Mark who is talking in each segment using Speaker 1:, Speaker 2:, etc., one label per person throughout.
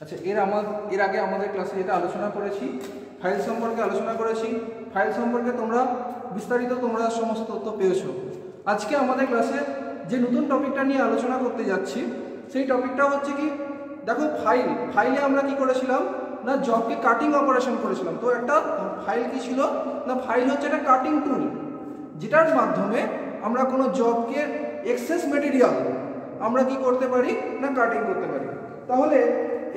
Speaker 1: আচ্ছা এর আমার এর আগে আমাদের ক্লাসে যেটা আলোচনা করেছি ফাইল সম্পর্কে আলোচনা করেছি ফাইল সম্পর্কে তোমরা বিস্তারিত তোমরা সমস্ত তথ্য পেয়েছ। আজকে আমাদের ক্লাসে যে নতুন টপিকটা নিয়ে আলোচনা করতে যাচ্ছি, সেই টপিকটা হচ্ছে কি, দেখো ফাইল ফাইলে আমরা কি করেছিলাম? না জবকে কাটিং অপারেশন করেছিলাম। তো একটা ফাইল কি ছিল? না ফাইল হচ্ছে একটা কাটিং টুল যেটার মাধ্যমে আমরা কোনো জবকে এক্সেস মেটেরিয়াল আমরা কি করতে পারি? না কাটিং করতে পারি। তাহলে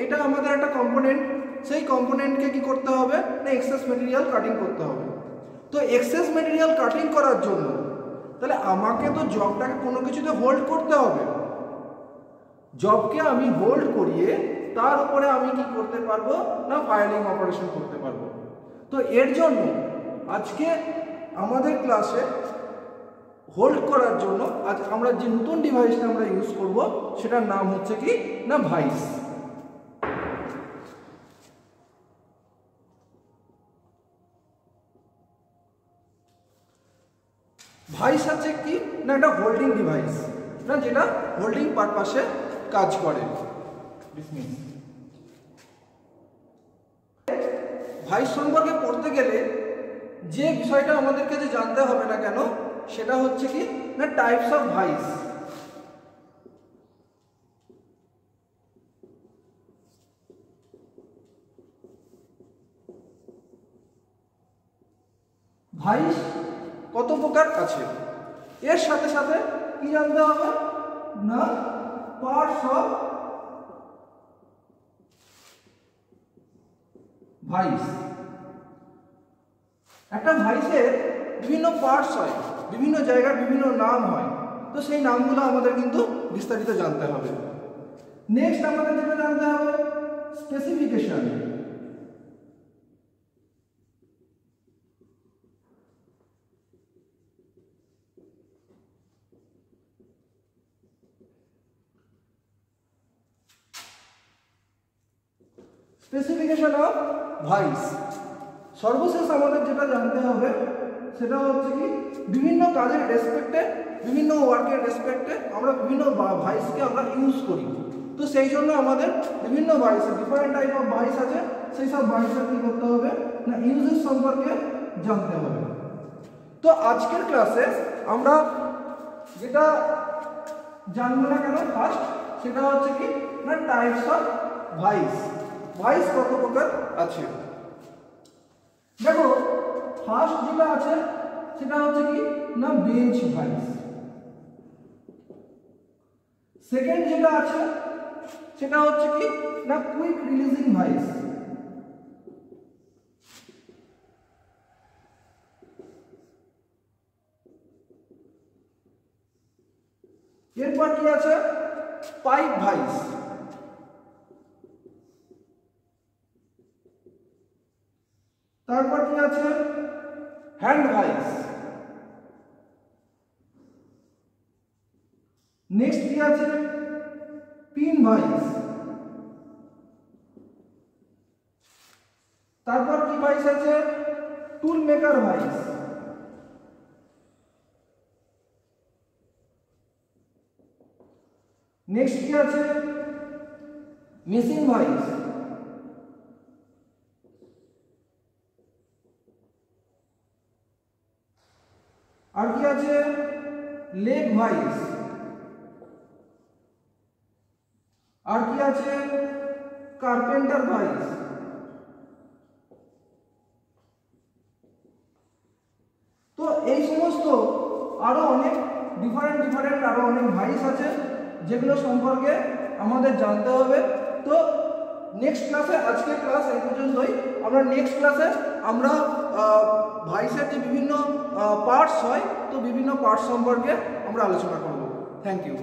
Speaker 1: এটা আমাদের একটা কম্পোনেন্ট সেই কম্পোনেন্টকে কি করতে হবে? না এক্সেস মেটেরিয়াল কাটিং করতে হবে। তো এক্সেস মেটেরিয়াল কাটিং করার জন্য, তাহলে আমাকে তো জবটাকে কোনো কিছুতে হোল্ড করতে হবে। জবকে আমি হোল্ড করিয়ে তার উপরে আমি কি করতে পারব? না ফাইলিং অপারেশন করতে পারব। তো এর জন্য আজকে আমাদের ক্লাসে হোল্ড করার জন্য আজ আমরা যে নতুন ডিভাইসটা আমরা ইউজ করব, সেটার নাম হচ্ছে কি? না ভাইস ভাইস আছে কি? না একটা হোল্ডিং ডিভাইস না যেটা হোল্ডিং পারপাসে কাজ করে। ভাইস সম্পর্কে পড়তে গেলে যে বিষয়টা আমাদেরকে যে জানতে হবে না কেন সেটা হচ্ছে কি? না টাইপস অফ ভাইস ভাইস প্রকার আছে? এর সাথে সাথে কি জানতে হবে? না পার্টস অফ ভাইস। একটা ভাইসের বিভিন্ন পার্টস হয়, বিভিন্ন জায়গার বিভিন্ন নাম হয়। তো সেই নামগুলো আমাদের কিন্তু বিস্তারিত জানতে হবে। নেক্সট আমাদের যেটা জানতে হবে স্পেসিফিকেশন স্পেসিফিকেশন অফ ভাইস সর্বশেষ আমাদের যেটা জানতে হবে, সেটা হচ্ছে কি, বিভিন্ন কাজের রেসপেক্টে বিভিন্ন ওয়ার্কের রেসপেক্টে আমরা বিভিন্ন ভাইসকে আমরা ইউজ করি। তো সেই জন্য আমাদের বিভিন্ন vice different type of vice আছে সেই সব ভাইসের কী করতে হবে, না ইউজের সম্পর্কে জানতে হবে। তো আজকের ক্লাসে আমরা যেটা জানব না কেন ফার্স্ট সেটা হচ্ছে কি, না টাইপস অফ ভাইস ভাইস কত প্রকার আছে? দেখো ফার্স্ট যেটা আছে, সেটা হচ্ছে কি? না বেঞ্চ ভাইস সেকেন্ড যেটা আছে, সেটা হচ্ছে কি? না কুইক রিলিজিং ভাইস এরপর কি আছে? পাইপ ভাইস তারপর কি আছে? হ্যান্ড ভাইস নেক্সট কি আছে? পিন ভাইস তারপর কি ভাইস আছে? টুল মেকার ভাইস নেক্সট কি আছে? মেশিন ভাইস আর কি আছে লেগ ভাইস। আর কি আছে? Carpenter vice. তো এই সমস্ত আরও অনেক ডিফারেন্ট ডিফারেন্ট আরও অনেক ভাইস আছে, যেগুলো সম্পর্কে আমাদের জানতে হবে। তো নেক্সট ক্লাসে আজকের ক্লাস এই পর্যন্তই। আমরা নেক্সট ক্লাসে আমরা ভাইসের যে বিভিন্ন পার্টস হয়, তো বিভিন্ন পার্টস সম্পর্কে আমরা আলোচনা করব। Thank you